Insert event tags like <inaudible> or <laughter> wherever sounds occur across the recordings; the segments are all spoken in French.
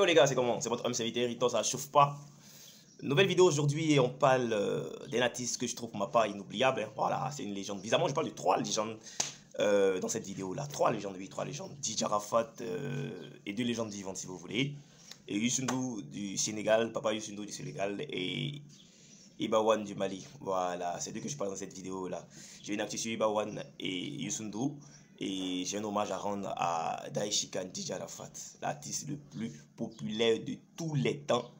Yo les gars, c'est comment? C'est votre homme serviteur Rito, ça chauffe pas. Nouvelle vidéo aujourd'hui, on parle euh, d'un artiste que je trouve ma part inoubliable. hein. Voilà, c'est une légende. Bizarrement, je parle de trois légendes euh, dans cette vidéo-là. Trois légendes, oui, trois légendes. DJ euh, et deux légendes vivantes, si vous voulez. Et Youssundou du Sénégal, Papa Youssundou du Sénégal et Ibawan du Mali. Voilà, c'est deux que je parle dans cette vidéo-là. J'ai une actu sur Ibawan et Youssundou. Et j'ai un hommage à rendre à DJ Arafat, l'artiste le plus populaire de tous les temps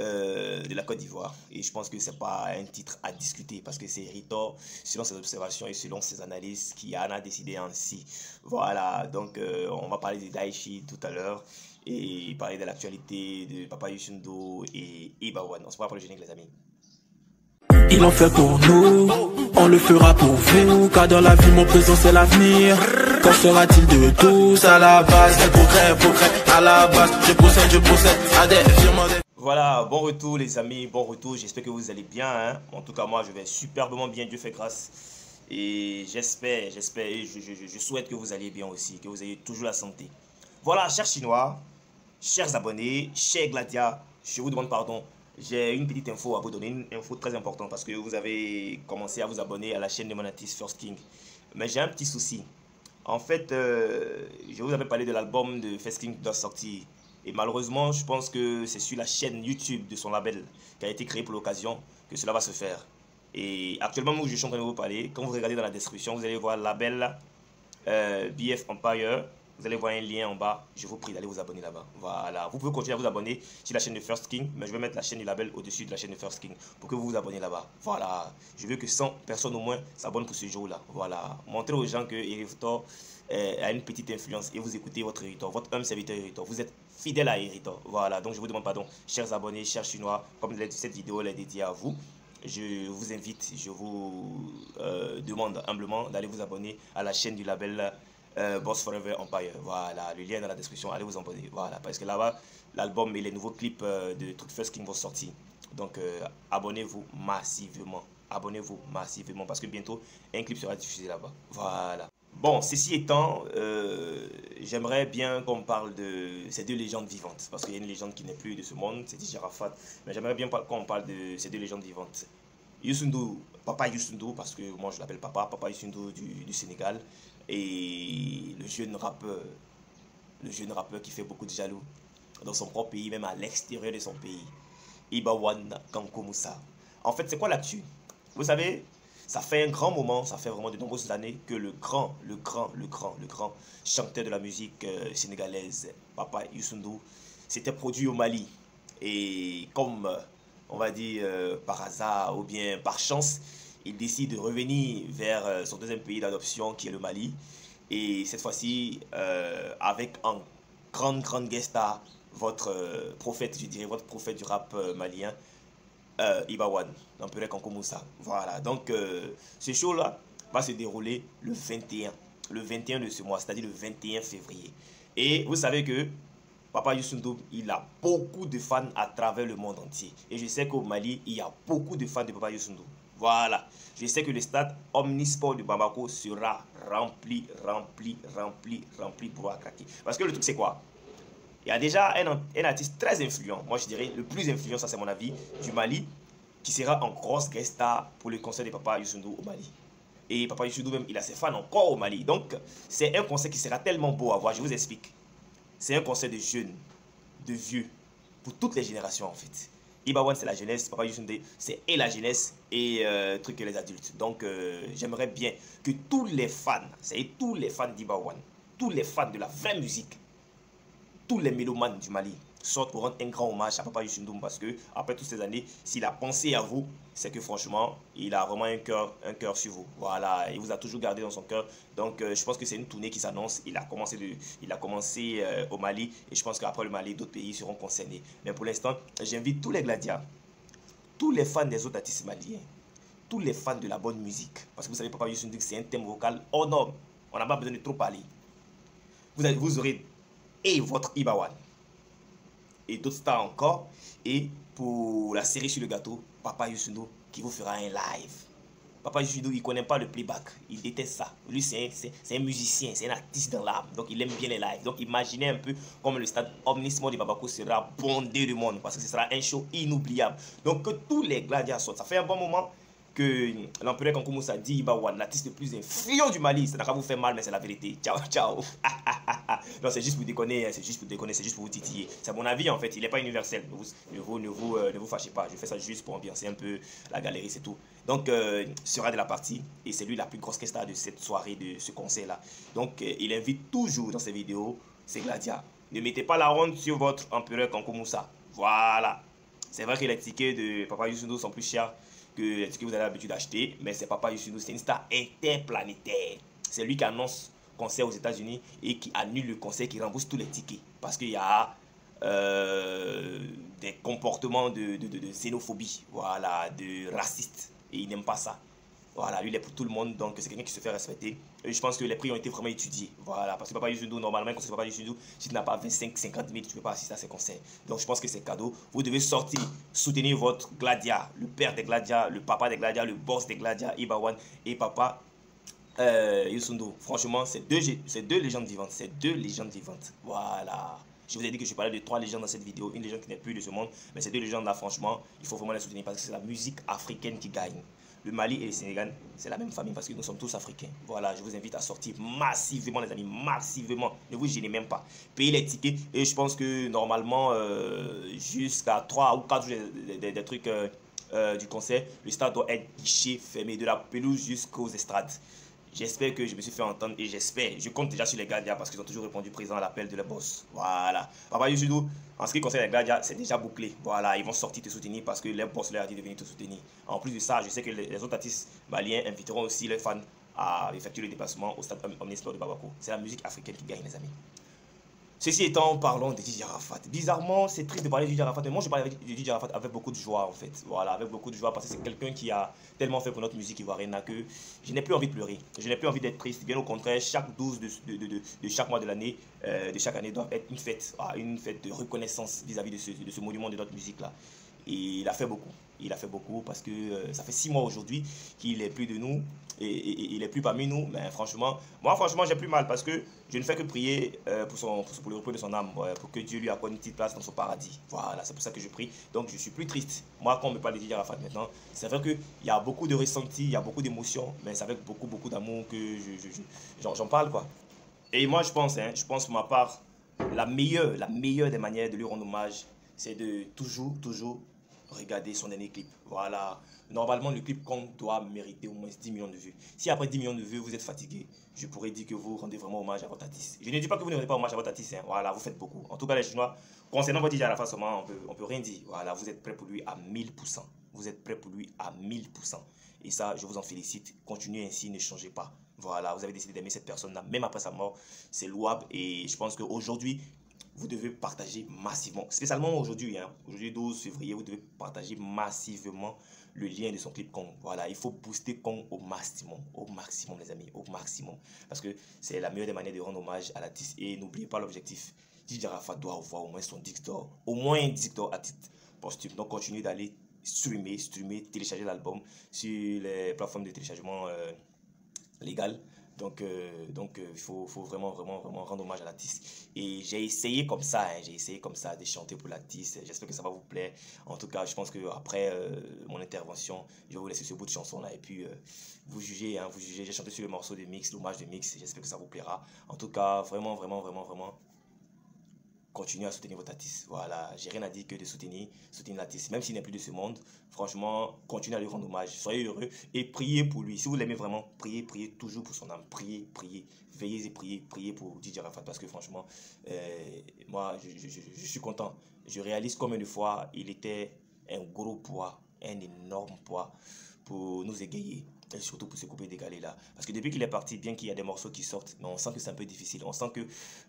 euh, de la Côte d'Ivoire. Et je pense que c'est pas un titre à discuter parce que c'est Rito, selon ses observations et selon ses analyses, qui en a décidé ainsi. Voilà, donc euh, on va parler de Daichi tout à l'heure et parler de l'actualité de Papa Yusundo et Ibawan. On se voit pour le générique, les amis. Il en fait pour nous, on le fera pour vous, car dans la vie mon présent c'est l'avenir. Qu'en sera-t-il de tous à la base? À la base, je je Voilà, bon retour les amis, bon retour, j'espère que vous allez bien. hein. En tout cas, moi je vais superbement bien, Dieu fait grâce. Et j'espère, j'espère, et je, souhaite que vous alliez bien aussi, que vous ayez toujours la santé. Voilà, chers Chinois, chers abonnés, chers Gladia, je vous demande pardon. J'ai une petite info à vous donner, une info très importante parce que vous avez commencé à vous abonner à la chaîne de mon artiste First King. Mais j'ai un petit souci. En fait, euh, je vous avais parlé de l'album de First King qui doit sortir. Et malheureusement, je pense que c'est sur la chaîne YouTube de son label qui a été créée pour l'occasion que cela va se faire. Et actuellement, où je suis en train de vous parler, quand vous regardez dans la description, vous allez voir label euh, BF Empire. Vous allez voir un lien en bas. Je vous prie d'aller vous abonner là-bas. Voilà. Vous pouvez continuer à vous abonner sur la chaîne de First King, mais je vais mettre la chaîne du label au-dessus de la chaîne de First King pour que vous vous abonnez là-bas. Voilà. Je veux que 100 personnes au moins s'abonnent pour ce jour-là. Voilà. Montrez aux gens que Eritor a une petite influence et vous écoutez votre Eritor, votre homme serviteur Eritor. Vous êtes fidèle à Eritor. Voilà. Donc je vous demande pardon, chers abonnés, chers chinois, comme cette vidéo est dédiée à vous je vous invite, je vous euh, demande humblement d'aller vous abonner à la chaîne du label euh, Boss Forever Empire. Voilà, le lien dans la description, allez vous abonner. Voilà, parce que là-bas, l'album et les nouveaux clips euh, de Truc First King vont sortir. Donc, euh, abonnez-vous massivement. Abonnez-vous massivement parce que bientôt, un clip sera diffusé là-bas. Voilà. Bon, ceci étant, j'aimerais bien qu'on parle de ces deux légendes vivantes. Parce qu'il y a une légende qui n'est plus de ce monde, c'est DJ. Mais j'aimerais bien qu'on parle de ces deux légendes vivantes. Youssundou, Papa Youssundou, parce que moi je l'appelle Papa, Papa Youssundou du, du Sénégal. Et le jeune rappeur, le jeune rappeur qui fait beaucoup de jaloux dans son propre pays, même à l'extérieur de son pays. Ibawan Kankomusa. En fait, c'est quoi l'actu? Vous savez, ça fait un grand moment, ça fait vraiment de nombreuses années que le grand, le grand, le grand, le grand chanteur de la musique euh, sénégalaise, Papa Youssundou, s'était produit au Mali. Et comme, euh, on va dire, euh, par hasard ou bien par chance, il décide de revenir vers euh, son deuxième pays d'adoption qui est le Mali. Et cette fois-ci, euh, avec en grande, grande guest star, votre euh, prophète, je dirais, votre prophète du rap malien, Ibawan. Voilà, donc ce show-là va se dérouler le 21, le 21 de ce mois, c'est-à-dire le 21 février. Et vous savez que Papa Youssundou, il a beaucoup de fans à travers le monde entier. Et je sais qu'au Mali, il y a beaucoup de fans de Papa Youssundou. Voilà. Je sais que le stade Omnisport de Bamako sera rempli, rempli, rempli, rempli pour craquer. Parce que le truc, c'est quoi? Il y a déjà un, un artiste très influent, moi je dirais le plus influent, ça c'est mon avis, du Mali, qui sera en grosse guest star pour le concert de Papa Youssundou au Mali. Et Papa Youssundou même, il a ses fans encore au Mali. Donc c'est un concert qui sera tellement beau à voir, je vous explique. C'est un concert de jeunes, de vieux, pour toutes les générations en fait. Ibawan c'est la jeunesse, Papa Youssundou c'est et la jeunesse et euh, les adultes. Donc euh, j'aimerais bien que tous les fans, c'est tous les fans d'Ibawan, tous les fans de la vraie musique, tous les mélomanes du Mali sortent pour rendre un grand hommage à Papa Youssundou parce que après toutes ces années, s'il a pensé à vous, c'est que franchement, il a vraiment un cœur, un cœur sur vous. Voilà, il vous a toujours gardé dans son cœur. Donc euh, je pense que c'est une tournée qui s'annonce. Il a commencé, il a commencé euh, au Mali et je pense qu'après le Mali, d'autres pays seront concernés. Mais pour l'instant, j'invite tous les gladiateurs, tous les fans des autres artistes maliens, tous les fans de la bonne musique. Parce que vous savez, Papa Youssundou, c'est un thème vocal hors norme. On n'a pas besoin de trop parler. Vous, vous aurez et votre Ibawan et d'autres stars encore. Et pour la série sur le gâteau, Papa Yusundo qui vous fera un live. Papa Judo, il connaît pas le playback. Il déteste ça. Lui, c'est un musicien, c'est un artiste dans l'âme. Donc, il aime bien les lives. Donc, imaginez un peu comme le stade Omnismo de Babako sera bondé de monde parce que ce sera un show inoubliable. Donc, que tous les gladiateurs sortent. Ça fait un bon moment l'empereur Kankou a dit Ibawan, l'artiste le plus influent du Mali. Ça n'a pas vous faire mal, mais c'est la vérité. Ciao, ciao. <laughs> non, c'est juste pour déconner, hein, c'est juste pour déconner, c'est juste pour vous titiller. C'est mon avis en fait, il n'est pas universel. Ne vous, ne, vous, euh, ne, vous, fâchez pas, je fais ça juste pour ambiancer un peu la galerie, c'est tout. Donc, euh, sera de la partie et c'est lui la plus grosse question de cette soirée, de ce concert-là. Donc, euh, il invite toujours dans ses vidéos ses gladiateurs. Ne mettez pas la honte sur votre empereur Kankou Voilà. C'est vrai que les tickets de Papa Yusundo sont plus chers que que vous avez l'habitude d'acheter, mais c'est Papa Yusundo, c'est une star interplanétaire. C'est lui qui annonce concert aux États-Unis et qui annule le concert, qui rembourse tous les tickets. Parce qu'il y a euh, des comportements de, xénophobie, voilà, de raciste. Et il n'aime pas ça. Voilà, lui, il est pour tout le monde, donc c'est quelqu'un qui se fait respecter. Je pense que les prix ont été vraiment étudiés. Voilà, parce que Papa Yusundo, normalement, quand c'est Papa Yusundo, si tu n'as pas 25, 50 000, tu ne peux pas assister à ces concerts. Donc je pense que c'est cadeau. Vous devez sortir, soutenir votre Gladia, le père des Gladia, le papa des Gladia, le boss des Gladia, Ibawan et papa euh, Yusundo. Franchement, c'est deux, deux légendes vivantes. C'est deux légendes vivantes. Voilà. Je vous ai dit que je parlais de trois légendes dans cette vidéo. Une légende qui n'est plus de ce monde. Mais ces deux légendes-là, franchement, il faut vraiment les soutenir parce que c'est la musique africaine qui gagne le Mali et le Sénégal, c'est la même famille parce que nous sommes tous africains. Voilà, je vous invite à sortir massivement, les amis, massivement. Ne vous gênez même pas. Payez les tickets et je pense que normalement, euh, jusqu'à 3 ou 4 jours des, trucs euh, euh, du concert, le stade doit être guichet fermé de la pelouse jusqu'aux estrades. J'espère que je me suis fait entendre et j'espère, je compte déjà sur les Gadia parce qu'ils ont toujours répondu présent à l'appel de la boss. Voilà. Papa Yusudu, en ce qui concerne les Gadia, c'est déjà bouclé. Voilà, ils vont sortir te soutenir parce que les boss leur a dit de venir te soutenir. En plus de ça, je sais que les autres artistes maliens inviteront aussi les fans à effectuer le déplacement au stade Omnisport de Babako. C'est la musique africaine qui gagne, les amis. Ceci étant, parlons de Didier Arafat. Bizarrement, c'est triste de parler de Didier Arafat, mais moi je parle de Didier Arafat avec beaucoup de joie en fait. Voilà, avec beaucoup de joie parce que c'est quelqu'un qui a tellement fait pour notre musique ivoirienne que je n'ai plus envie de pleurer. Je n'ai plus envie d'être triste. Bien au contraire, chaque 12 de, de, de, de chaque mois de l'année, euh, de chaque année doit être une fête, ah, une fête de reconnaissance vis-à-vis de, ce, de ce monument de notre musique là. Et il a fait beaucoup. Il a fait beaucoup parce que euh, ça fait six mois aujourd'hui qu'il est plus de nous et, il est plus parmi nous. Mais franchement, moi franchement j'ai plus mal parce que je ne fais que prier euh, pour, son, pour, le repos de son âme, pour que Dieu lui accorde une petite place dans son paradis. Voilà, c'est pour ça que je prie. Donc je suis plus triste. Moi quand on me parle de Didier Arafat maintenant, c'est vrai qu'il y a beaucoup de ressentis, il y a beaucoup d'émotions, mais c'est avec beaucoup beaucoup d'amour que j'en je, parle quoi. Et moi je pense, hein, je pense pour ma part, la meilleure, la meilleure des manières de lui rendre hommage, c'est de toujours, toujours regardez son dernier clip. Voilà. Normalement, le clip compte doit mériter au moins 10 millions de vues. Si après 10 millions de vues, vous êtes fatigué, je pourrais dire que vous rendez vraiment hommage à votre artiste. Je ne dis pas que vous ne rendez pas hommage à votre artiste. Hein. Voilà, vous faites beaucoup. En tout cas, les Chinois, concernant votre DJ à la seulement, on peut, on peut rien dire. Voilà, vous êtes prêt pour lui à 1000%. Vous êtes prêt pour lui à 1000%. Et ça, je vous en félicite. Continuez ainsi, ne changez pas. Voilà, vous avez décidé d'aimer cette personne-là, même après sa mort. C'est louable. Et je pense qu'aujourd'hui, vous devez partager massivement, spécialement aujourd'hui, hein, aujourd'hui 12 février, vous devez partager massivement le lien de son clip Kong. Voilà, il faut booster Kong au maximum, au maximum les amis, au maximum. Parce que c'est la meilleure des manières de rendre hommage à l'artiste. Et n'oubliez pas l'objectif. Didier Arafat doit avoir au moins son d'or, au moins un d'or à titre posthume. Donc continuez d'aller streamer, streamer, télécharger l'album sur les plateformes de téléchargement euh, légales. Donc, euh, donc euh, il faut, faut, vraiment, vraiment, vraiment rendre hommage à l'artiste. Et j'ai essayé comme ça, hein, j'ai essayé comme ça de chanter pour l'artiste. J'espère que ça va vous plaire. En tout cas, je pense que après euh, mon intervention, je vais vous laisser ce bout de chanson là et puis vous jugez, hein, vous jugez. J'ai chanté sur le morceau de mix, l'hommage de mix. J'espère que ça vous plaira. En tout cas, vraiment, vraiment, vraiment, vraiment, continuez à soutenir votre artiste. Voilà, j'ai rien à dire que de soutenir, soutenir l'artiste. Même s'il n'est plus de ce monde, franchement, continuez à lui rendre hommage. Soyez heureux et priez pour lui. Si vous l'aimez vraiment, priez, priez toujours pour son âme. Priez, priez, veillez et priez, priez pour Didier Rafat. Parce que franchement, euh, moi, je, suis content. Je réalise combien de fois il était un gros poids, un énorme poids pour nous égayer et surtout pour se couper d'égaler là. Parce que depuis qu'il est parti, bien qu'il y a des morceaux qui sortent, mais on sent que c'est un peu difficile. On sent que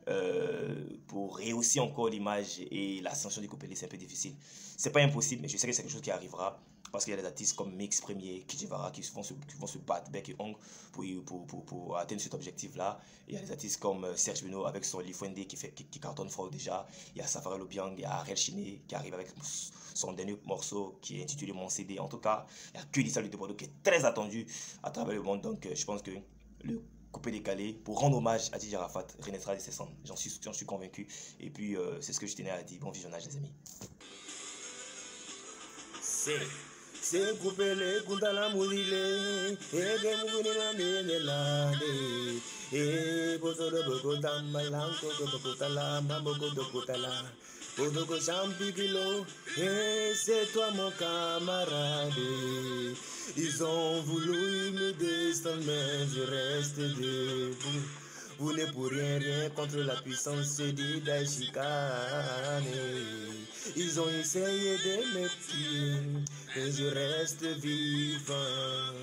euh, pour rehausser encore l'image et l'ascension du coupé, c'est un peu difficile. C'est pas impossible, mais je sais que c'est quelque chose qui arrivera. Parce qu'il y a des artistes comme Mix Premier, Kijivara qui vont se, qui vont se battre bec et ongle pour, pour, pour, atteindre cet objectif-là. Il y a des artistes comme euh, Serge Beno avec son Lifwende qui, fait, qui, cartonne fort déjà. Il y a Safari Lobiang, il y a Ariel Chiné qui arrive avec son dernier morceau qui est intitulé Mon CD. En tout cas, il y a que Salut de Bordeaux qui est très attendu à travers le monde. Donc, euh, je pense que le coupé décalé pour rendre hommage à Didier Arafat renaîtra de ses cendres. J'en suis, suis convaincu. Et puis, euh, c'est ce que je tenais à dire. Bon visionnage, les amis. C'est se kupele kundala mulile ege muguni na menelade e bozoro doko tala Podoko champi kilo et c'est toi mon camarade ils ont voulu me descendre mais je reste debout vous n'êtes pour rien, contre la puissance de Daishikane. Ils ont essayé de me tuer, et je reste vivant.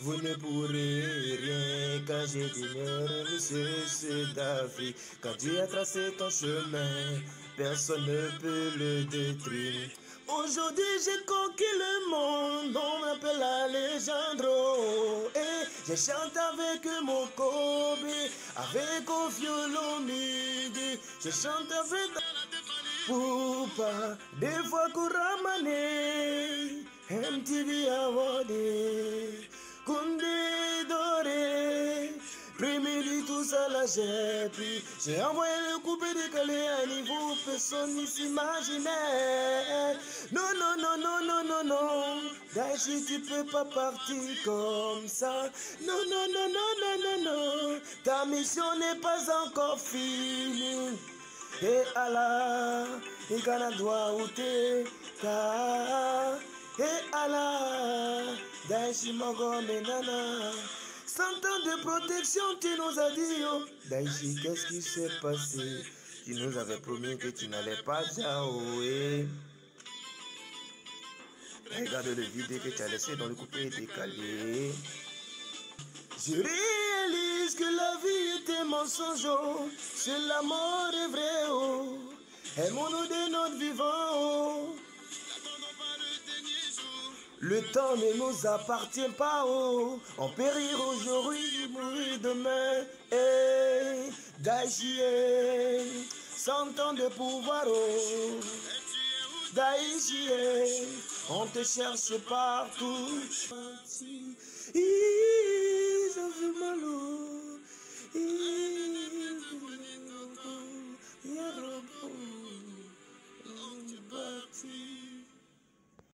Vous ne pourrez rien quand j'ai demeuré ce d'Afrique. Quand Dieu a tracé ton chemin, personne ne peut le détruire. Aujourd'hui j'ai conquis le monde, on m'appelle Alejandro. Et je chante avec mon Kobe, avec au violon midi. Je chante avec Poupa, des fois Kouramane, MTV Awardé, Koundé Prémédit tout ça là j'ai pris. J'ai envoyé le coupé décalé à un niveau personne n'y s'imaginait Non non non non non non non. Daji tu peux pas partir comme ça. Non non non non non non non Ta mission n'est pas encore finie. Et Allah Il doit où t'es. Et Allah Daji Mogome Nana. 100 ans de protection, tu nous as dit, oh. Daichi, qu'est-ce qui s'est passé? Tu nous avais promis que tu n'allais pas jaouer. Regarde le vide que tu as laissé dans le coupé décalé. Je réalise que la vie était mensonge, oh. c'est la mort est vraie, oh. Et mon de notre vivant, oh. Le temps ne nous appartient pas, oh. On périr aujourd'hui, mourir demain. Eh, Daïchie, cent ans de pouvoir, oh. On te cherche partout.